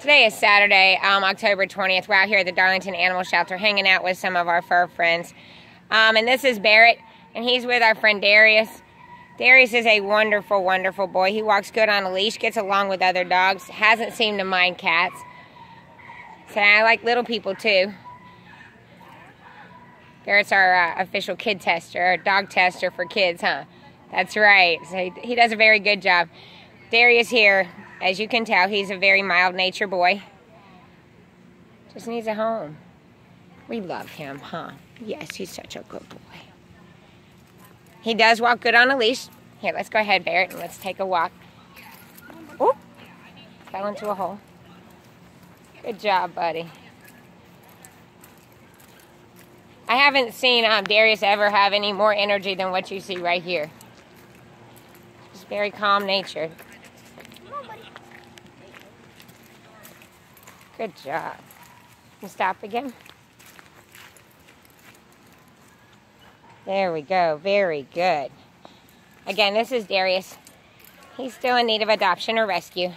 Today is Saturday, um, October 20th. We're out here at the Darlington Animal Shelter hanging out with some of our fur friends. Um, and this is Barrett, and he's with our friend Darius. Darius is a wonderful, wonderful boy. He walks good on a leash, gets along with other dogs, hasn't seemed to mind cats. So I like little people too. Barrett's our uh, official kid tester, our dog tester for kids, huh? That's right. So he, he does a very good job. Darius here as you can tell, he's a very mild nature boy. Just needs a home. We love him, huh? Yes, he's such a good boy. He does walk good on a leash. Here, let's go ahead, Barrett, and let's take a walk. Oop! Fell into a hole. Good job, buddy. I haven't seen um, Darius ever have any more energy than what you see right here. Just very calm natured. Good job. You stop again. There we go. Very good. Again, this is Darius. He's still in need of adoption or rescue.